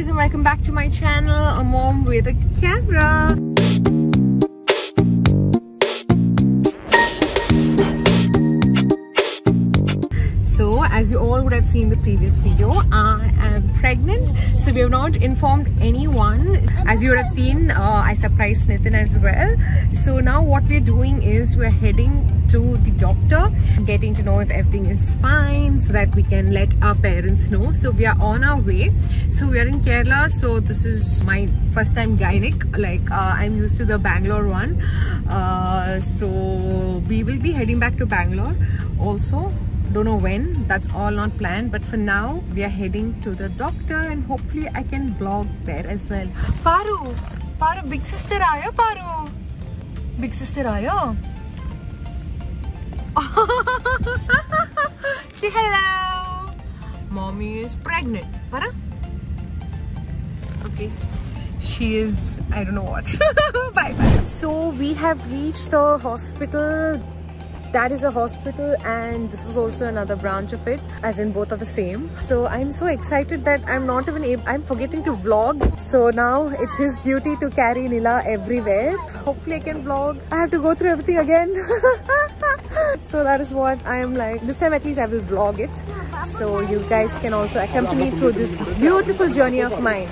guys and welcome back to my channel, a mom with a camera. So as you all would have seen in the previous video, I am pregnant. So we have not informed anyone. As you would have seen, uh, I surprised Nitin as well. So now what we're doing is we're heading to the doctor, getting to know if everything is fine so that we can let our parents know. So we are on our way. So we are in Kerala. So this is my first time gynec. Like uh, I'm used to the Bangalore one. Uh, so we will be heading back to Bangalore also don't know when that's all not planned but for now we are heading to the doctor and hopefully I can vlog there as well Paru Paru big sister aaya Paru big sister aaya say hello. Mommy is pregnant. Para? Okay. She is I don't know what. Bye bye. So we have reached the hospital. That is a hospital and this is also another branch of it as in both are the same. So i'm so excited that i'm not even able i'm forgetting to vlog. So now it's his duty to carry nila everywhere. Hopefully i can vlog. I have to go through everything again so that is what i am like. This time at least i will vlog it. So you guys can also accompany through this beautiful journey of mine.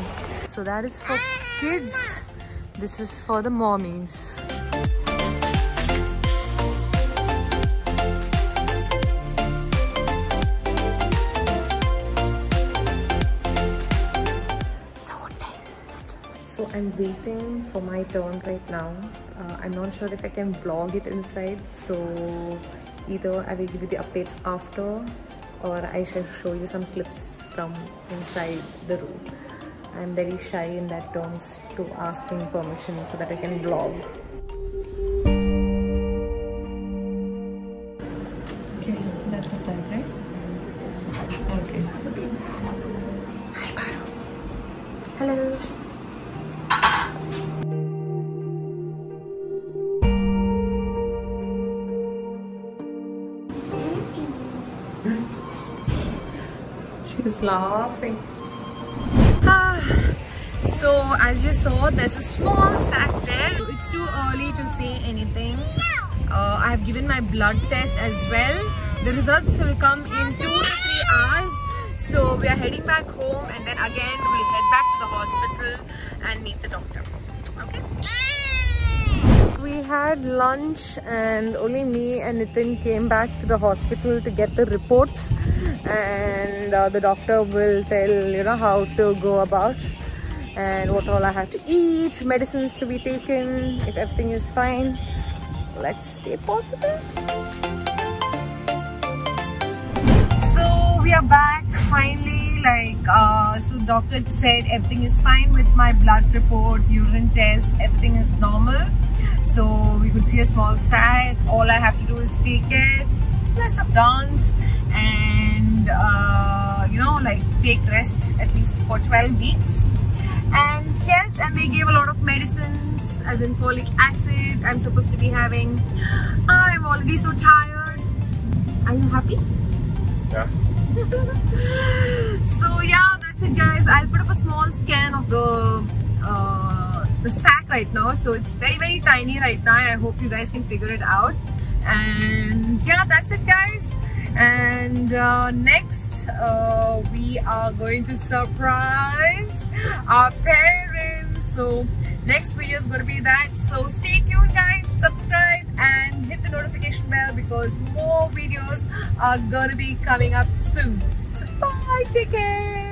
So that is for kids. This is for the mommies i'm waiting for my turn right now. Uh, i'm not sure if i can vlog it inside so either i will give you the updates after or i shall show you some clips from inside the room. I'm very shy in that terms to asking permission so that i can vlog. Okay that's a side right? Okay. Hi Paru. hello She's laughing. Ah, so as you saw, there's a small sac there. It's too early to say anything. Uh, I have given my blood test as well. The results will come in two to three hours. So we are heading back home and then again we'll head back to the hospital and meet the doctor. Okay. We had lunch and only me and Nitin came back to the hospital to get the reports and uh, the doctor will tell you know how to go about and what all I have to eat, medicines to be taken, if everything is fine. Let's stay positive. So we are back finally like uh, so doctor said everything is fine with my blood report, urine test, everything is normal. So we could see a small sac. All I have to do is take it, less of dance. And uh, you know like take rest at least for 12 weeks. And yes and they gave a lot of medicines as in folic acid. I'm supposed to be having i'm already so tired. Are you happy? Yeah. So yeah that's it guys. I'll put up a small scan of the uh, the sac right now so it's very very tiny right now. I hope you guys can figure it out. And yeah that's it guys. And uh, next uh, we are going to surprise our parents. So next video is going to be that. So stay tuned guys. Subscribe and hit the notification bell because more videos are going to be coming up soon. So bye. Take care